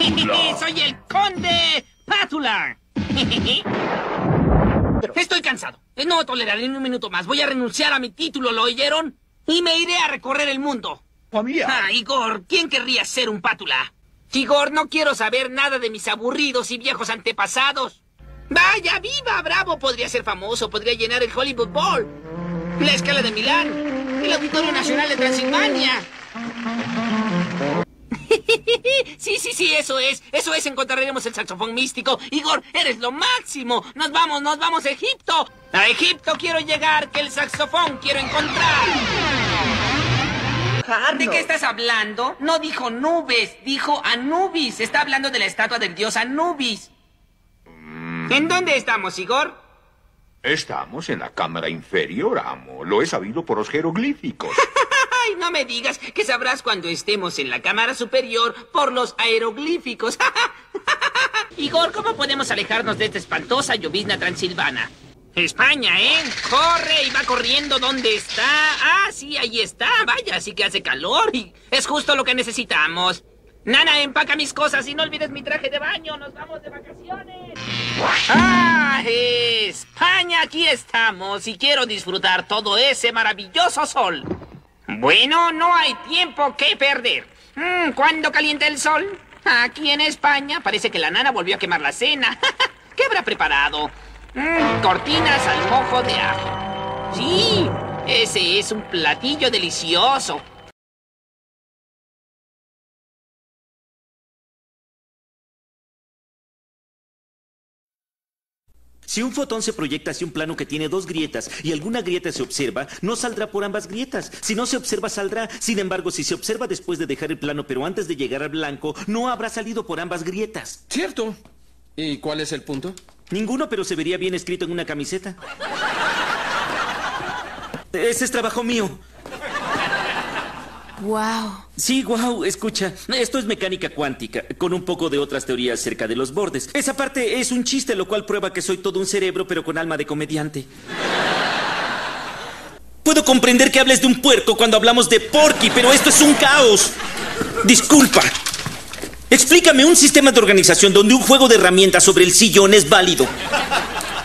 ¡Soy el conde Pátula! Estoy cansado. No toleraré ni un minuto más. Voy a renunciar a mi título, ¿lo oyeron? Y me iré a recorrer el mundo. Familiar. Ah, Igor, ¿quién querría ser un pátula? Igor, no quiero saber nada de mis aburridos y viejos antepasados. Vaya, viva, bravo, podría ser famoso, podría llenar el Hollywood Bowl, la escala de Milán, el Auditorio Nacional de Transilvania. Sí, sí, sí, eso es, eso es, encontraremos el saxofón místico. Igor, eres lo máximo. Nos vamos, nos vamos a Egipto. A Egipto quiero llegar, que el saxofón quiero encontrar. ¿De qué estás hablando? No dijo nubes, dijo Anubis. Está hablando de la estatua del dios Anubis. ¿En dónde estamos, Igor? Estamos en la cámara inferior, amo. Lo he sabido por los jeroglíficos. Ay, no me digas que sabrás cuando estemos en la cámara superior por los aeroglíficos. Igor, ¿cómo podemos alejarnos de esta espantosa llovizna transilvana? España, ¿eh? Corre y va corriendo. ¿Dónde está? Ah, sí, ahí está. Vaya, sí que hace calor y es justo lo que necesitamos. Nana, empaca mis cosas y no olvides mi traje de baño. Nos vamos de vacaciones. Ah, España, aquí estamos y quiero disfrutar todo ese maravilloso sol. Bueno, no hay tiempo que perder. Mm, ¿Cuándo calienta el sol? Aquí en España parece que la nana volvió a quemar la cena. ¿Qué habrá preparado? Mm, cortinas al mojo de ajo. Sí, ese es un platillo delicioso. Si un fotón se proyecta hacia un plano que tiene dos grietas y alguna grieta se observa, no saldrá por ambas grietas. Si no se observa, saldrá. Sin embargo, si se observa después de dejar el plano pero antes de llegar al blanco, no habrá salido por ambas grietas. Cierto. ¿Y cuál es el punto? Ninguno, pero se vería bien escrito en una camiseta. Ese es trabajo mío. Wow. Sí, wow, escucha. Esto es mecánica cuántica, con un poco de otras teorías cerca de los bordes. Esa parte es un chiste, lo cual prueba que soy todo un cerebro, pero con alma de comediante. Puedo comprender que hables de un puerco cuando hablamos de Porky, pero esto es un caos. Disculpa. Explícame un sistema de organización donde un juego de herramientas sobre el sillón es válido.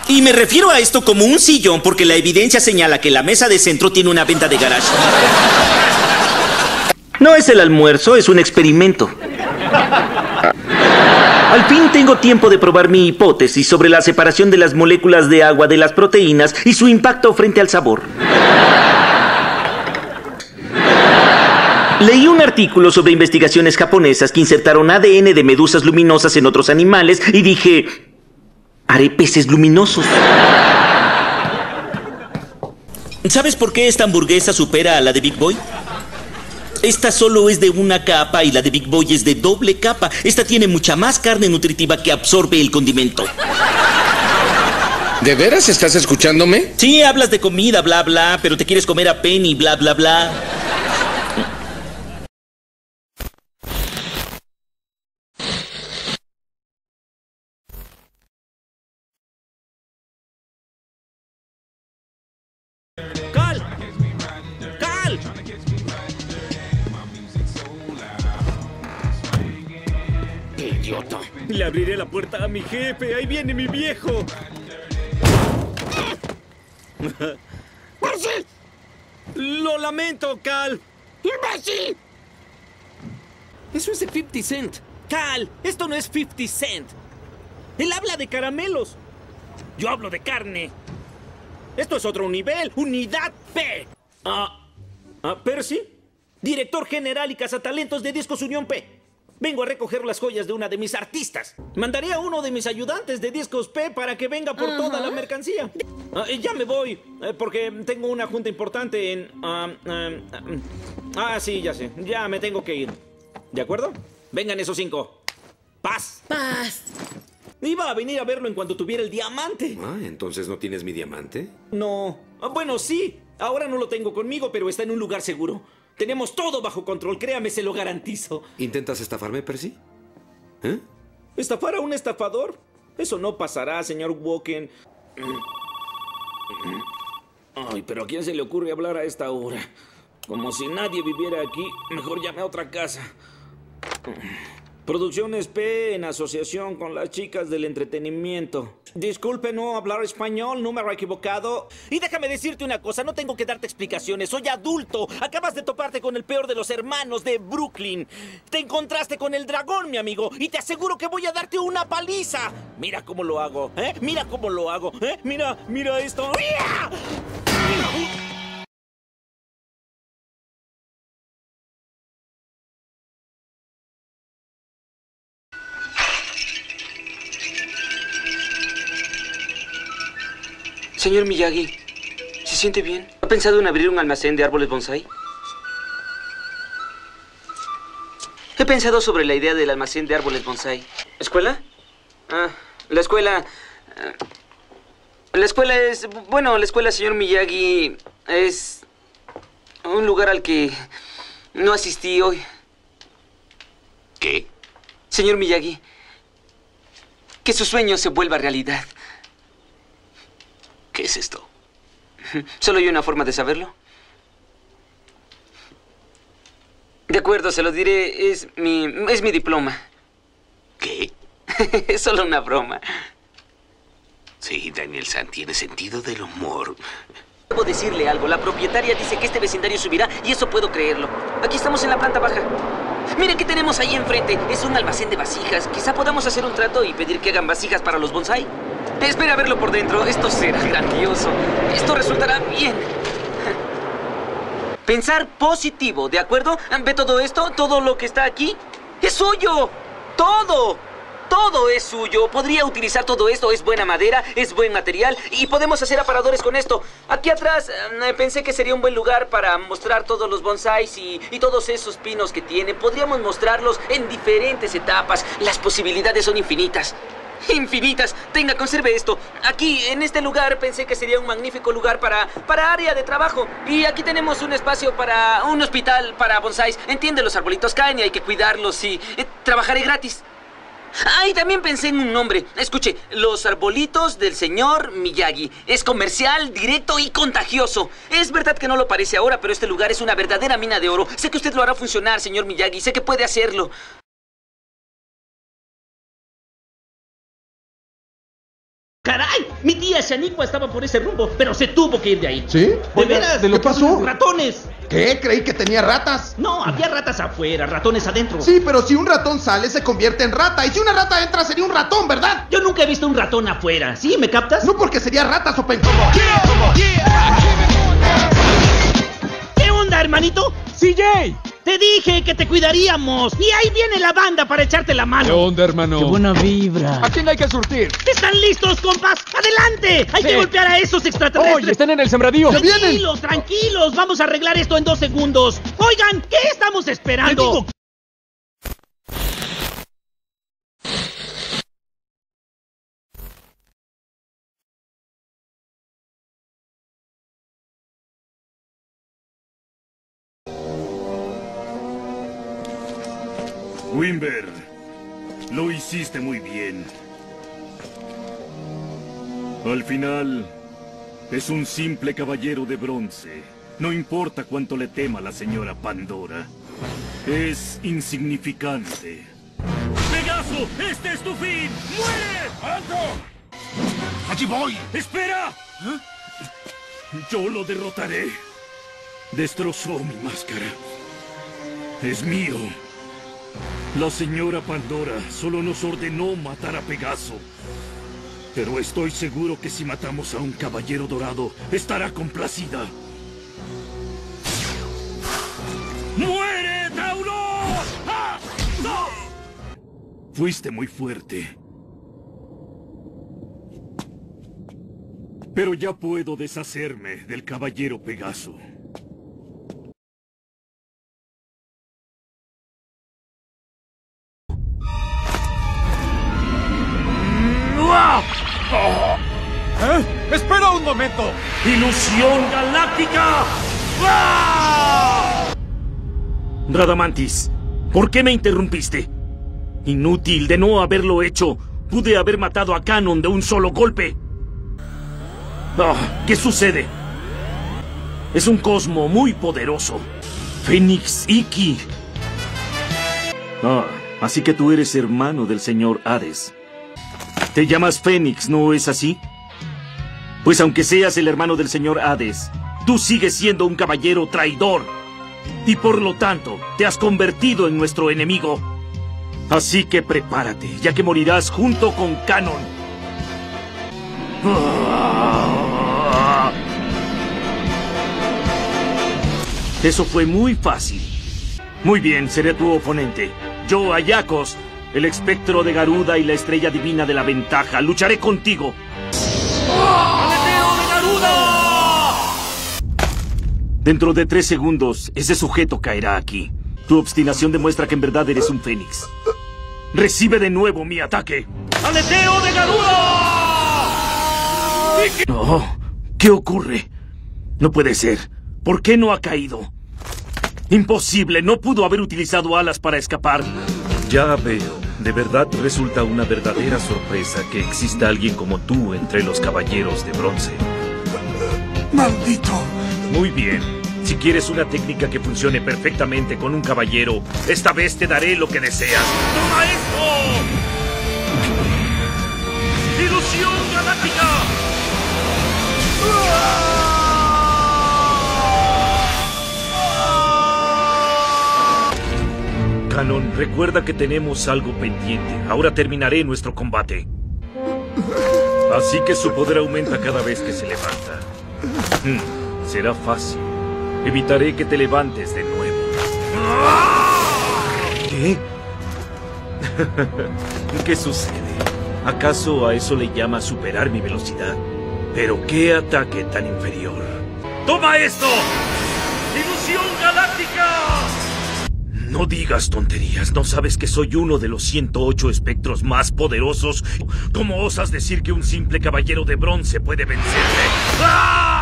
Y me refiero a esto como un sillón porque la evidencia señala que la mesa de centro tiene una venta de garage. No es el almuerzo, es un experimento. Al fin tengo tiempo de probar mi hipótesis sobre la separación de las moléculas de agua de las proteínas y su impacto frente al sabor. Leí un artículo sobre investigaciones japonesas que insertaron ADN de medusas luminosas en otros animales y dije, haré peces luminosos. ¿Sabes por qué esta hamburguesa supera a la de Big Boy? Esta solo es de una capa y la de Big Boy es de doble capa. Esta tiene mucha más carne nutritiva que absorbe el condimento. ¿De veras estás escuchándome? Sí, hablas de comida, bla, bla, pero te quieres comer a Penny, bla, bla, bla. Le abriré la puerta a mi jefe. Ahí viene mi viejo. ¡Percy! Lo lamento, Cal. ¡Imbécil! Eso es de 50 Cent. Cal, esto no es 50 Cent. Él habla de caramelos. Yo hablo de carne. Esto es otro nivel. Unidad P. Ah, ah, Percy, director general y cazatalentos de Discos Unión P. Vengo a recoger las joyas de una de mis artistas. Mandaré a uno de mis ayudantes de Discos P para que venga por toda la mercancía. Ah, ya me voy, eh, porque tengo una junta importante en... ah, ah, ah, ah, sí, ya sé. Ya me tengo que ir. ¿De acuerdo? Vengan esos cinco. Paz. Paz. Iba a venir a verlo en cuanto tuviera el diamante. Ah, entonces no tienes mi diamante. No. Bueno, sí. Ahora no lo tengo conmigo, pero está en un lugar seguro. Tenemos todo bajo control, créame, se lo garantizo. ¿Intentas estafarme, Percy? ¿Eh? ¿Estafar a un estafador? Eso no pasará, señor Woken. Ay, pero ¿a quién se le ocurre hablar a esta hora? Como si nadie viviera aquí, mejor llame a otra casa. Producciones P en asociación con las chicas del entretenimiento. Disculpe no hablar español, número equivocado. Y déjame decirte una cosa, no tengo que darte explicaciones, soy adulto. Acabas de toparte con el peor de los hermanos de Brooklyn. Te encontraste con el dragón, mi amigo, y te aseguro que voy a darte una paliza. Mira cómo lo hago, ¿eh? Mira cómo lo hago, ¿eh? Mira, mira esto. ¡Ia! Señor Miyagi, ¿se siente bien? ¿Ha pensado en abrir un almacén de árboles bonsai? He pensado sobre la idea del almacén de árboles bonsai. ¿Escuela? Ah, la escuela... ah, La escuela es... Bueno, la escuela, señor Miyagi, es un lugar al que no asistí hoy. ¿Qué? Señor Miyagi, que su sueño se vuelva realidad. ¿Qué es esto? ¿Solo hay una forma de saberlo? De acuerdo, se lo diré. Es mi, es mi diploma. ¿Qué? es solo una broma. Sí, Daniel San tiene sentido del humor. Debo decirle algo. La propietaria dice que este vecindario subirá y eso puedo creerlo. Aquí estamos en la planta baja. Mire qué tenemos ahí enfrente. Es un almacén de vasijas. Quizá podamos hacer un trato y pedir que hagan vasijas para los bonsai. Espera a verlo por dentro. Esto será grandioso. Esto resultará bien. Pensar positivo, ¿de acuerdo? ¿Ve todo esto? ¿Todo lo que está aquí? ¡Es suyo! ¡Todo! Todo es suyo. Podría utilizar todo esto. Es buena madera, es buen material y podemos hacer aparadores con esto. Aquí atrás eh, pensé que sería un buen lugar para mostrar todos los bonsais y, y todos esos pinos que tiene. Podríamos mostrarlos en diferentes etapas. Las posibilidades son infinitas. Infinitas. Tenga, conserve esto. Aquí, en este lugar, pensé que sería un magnífico lugar para, para área de trabajo. Y aquí tenemos un espacio para un hospital para bonsais. Entiende, los arbolitos caen y hay que cuidarlos y eh, trabajaré gratis. Ah, también pensé en un nombre. Escuche, los arbolitos del señor Miyagi. Es comercial, directo y contagioso. Es verdad que no lo parece ahora, pero este lugar es una verdadera mina de oro. Sé que usted lo hará funcionar, señor Miyagi. Sé que puede hacerlo. ¡Caray! Mi tía Shaniqua estaba por ese rumbo, pero se tuvo que ir de ahí. ¿Sí? ¿De veras? ¿de lo ¿Qué que pasó? ¡Ratones! ¿Qué? Creí que tenía ratas. No, había ratas afuera, ratones adentro. Sí, pero si un ratón sale, se convierte en rata. Y si una rata entra, sería un ratón, ¿verdad? Yo nunca he visto un ratón afuera. ¿Sí? ¿Me captas? No porque sería rata, Sopen. ¿Qué onda, hermanito? CJ. Te dije que te cuidaríamos. Y ahí viene la banda para echarte la ¿Qué mano. onda, hermano? Qué buena vibra. ¿A quién hay que surtir? ¿Están listos, compas? ¡Adelante! Hay Sí. que golpear a esos extraterrestres. ¡Oye, están en el sembradío! Tranquilos, tranquilos. Vamos a arreglar esto en dos segundos. Oigan, ¿qué estamos esperando? Hiciste muy bien. Al final, es un simple caballero de bronce. No importa cuánto le tema la señora Pandora. Es insignificante. ¡Pegaso! ¡Este es tu fin! ¡Muere! ¡Alto! ¡Allí voy! ¡Espera! Yo lo derrotaré. Destrozó mi máscara. Es mío. La señora Pandora solo nos ordenó matar a Pegaso. Pero estoy seguro que si matamos a un caballero dorado, estará complacida. ¡Muere, Tauro! ¡Ah! ¡No! Fuiste muy fuerte. Pero ya puedo deshacerme del caballero Pegaso. ¡Ilusión galáctica! Radamantis, ¿por qué me interrumpiste? Inútil de no haberlo hecho. Pude haber matado a Canon de un solo golpe. Ah, ¿Qué sucede? Es un cosmo muy poderoso. Fénix Iki. Ah, Así que tú eres hermano del señor Hades. Te llamas Fénix, ¿no es así? Pues aunque seas el hermano del señor Hades, tú sigues siendo un caballero traidor. Y por lo tanto, te has convertido en nuestro enemigo. Así que prepárate, ya que morirás junto con Canon. Eso fue muy fácil. Muy bien, seré tu oponente. Yo, Ayakos, el espectro de Garuda y la estrella divina de la ventaja, lucharé contigo. Dentro de tres segundos, ese sujeto caerá aquí. Tu obstinación demuestra que en verdad eres un fénix. Recibe de nuevo mi ataque. ¡Aleteo de Garuda! No, ¿qué ocurre? No puede ser. ¿Por qué no ha caído? Imposible, no pudo haber utilizado alas para escapar. Ya veo. De verdad resulta una verdadera sorpresa que exista alguien como tú entre los caballeros de bronce. ¡Maldito! Muy bien. Si quieres una técnica que funcione perfectamente con un caballero, esta vez te daré lo que deseas. ¡Toma esto! ¡Ilusión galáctica! Canon, recuerda que tenemos algo pendiente. Ahora terminaré nuestro combate. Así que su poder aumenta cada vez que se levanta. Será fácil. Evitaré que te levantes de nuevo. ¿Qué? ¿Qué sucede? ¿Acaso a eso le llama superar mi velocidad? Pero qué ataque tan inferior. ¡Toma esto! ¡Ilusión galáctica! No digas tonterías, ¿no sabes que soy uno de los 108 espectros más poderosos? ¿Cómo osas decir que un simple caballero de bronce puede vencerme? ¡Ah!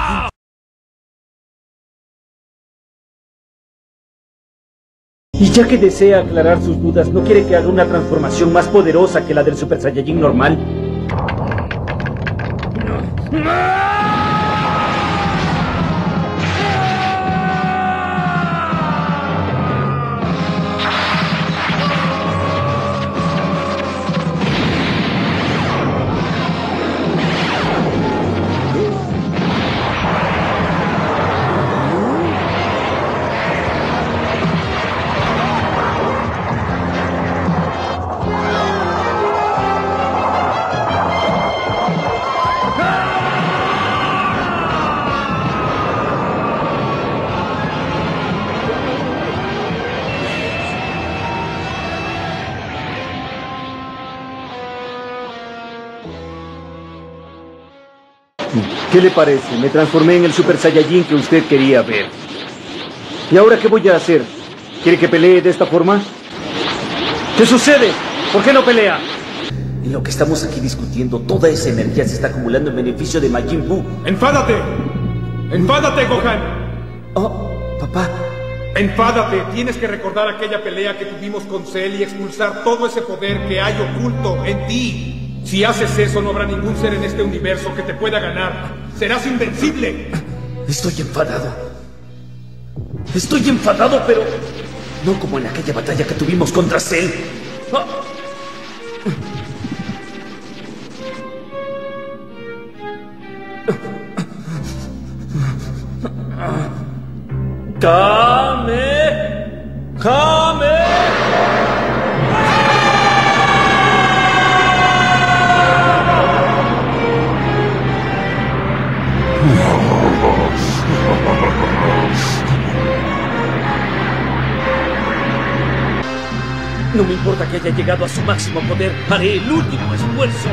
Y ya que desea aclarar sus dudas, ¿no quiere que haga una transformación más poderosa que la del Super Saiyajin normal? ¿Qué le parece? Me transformé en el Super Saiyajin que usted quería ver. ¿Y ahora qué voy a hacer? ¿Quiere que pelee de esta forma? ¿Qué sucede? ¿Por qué no pelea? En lo que estamos aquí discutiendo, toda esa energía se está acumulando en beneficio de Majin Buu. ¡Enfádate! ¡Enfádate, Gohan! Oh, papá. Enfádate, tienes que recordar aquella pelea que tuvimos con Cell y expulsar todo ese poder que hay oculto en ti. Si haces eso, no habrá ningún ser en este universo que te pueda ganar. Serás invencible. Estoy enfadado. Estoy enfadado, pero no como en aquella batalla que tuvimos contra Cell. Ah. No me importa que haya llegado a su máximo poder, haré el último esfuerzo.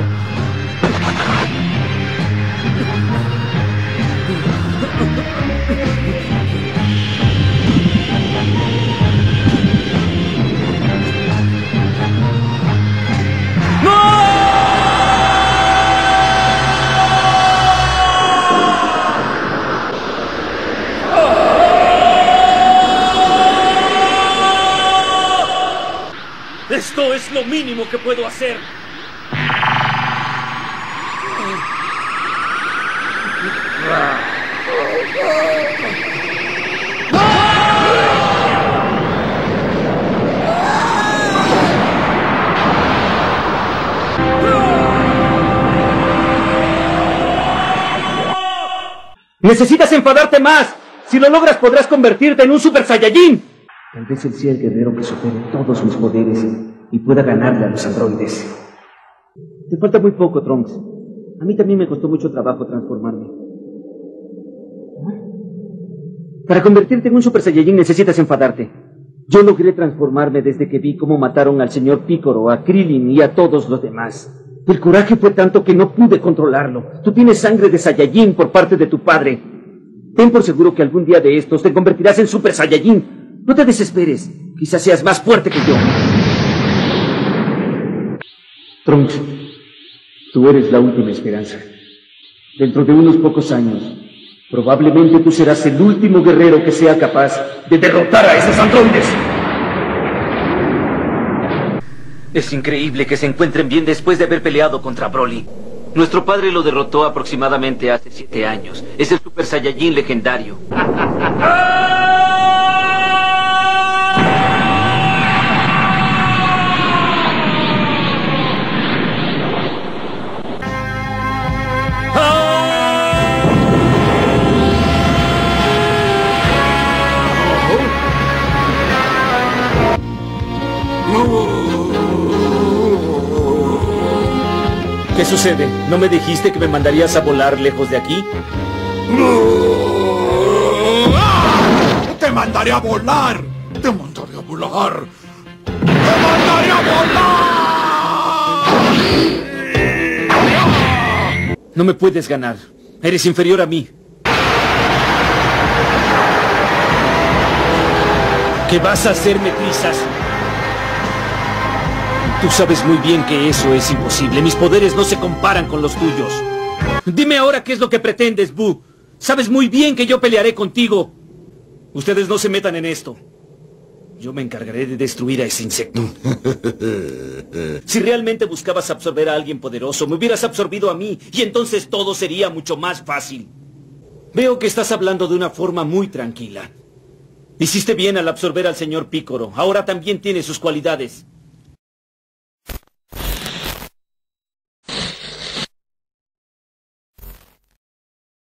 Esto es lo mínimo que puedo hacer. Necesitas enfadarte más. Si lo logras podrás convertirte en un super saiyajin. Tal vez él sea el guerrero que supere todos mis poderes y pueda ganarle a los androides. Te falta muy poco, Trunks. A mí también me costó mucho trabajo transformarme. Para convertirte en un Super Saiyajin necesitas enfadarte. Yo logré transformarme desde que vi cómo mataron al señor Picoro, a Krillin y a todos los demás. El coraje fue tanto que no pude controlarlo. Tú tienes sangre de Saiyajin por parte de tu padre. Ten por seguro que algún día de estos te convertirás en Super Saiyajin. No te desesperes. Quizás seas más fuerte que yo. Trunks, tú eres la última esperanza. Dentro de unos pocos años, probablemente tú serás el último guerrero que sea capaz de derrotar a esos androides. Es increíble que se encuentren bien después de haber peleado contra Broly. Nuestro padre lo derrotó aproximadamente hace siete años. Es el Super Saiyajin legendario. ¿Qué sucede? ¿No me dijiste que me mandarías a volar lejos de aquí? ¡Te mandaré a volar! ¡Te mandaré a volar! ¡Te mandaré a volar! No me puedes ganar. Eres inferior a mí. ¿Qué vas a hacerme trizas? Tú sabes muy bien que eso es imposible. Mis poderes no se comparan con los tuyos. Dime ahora qué es lo que pretendes, Boo. Sabes muy bien que yo pelearé contigo. Ustedes no se metan en esto. Yo me encargaré de destruir a ese insecto. Si realmente buscabas absorber a alguien poderoso, me hubieras absorbido a mí y entonces todo sería mucho más fácil. Veo que estás hablando de una forma muy tranquila. Hiciste bien al absorber al señor Pícoro. Ahora también tiene sus cualidades.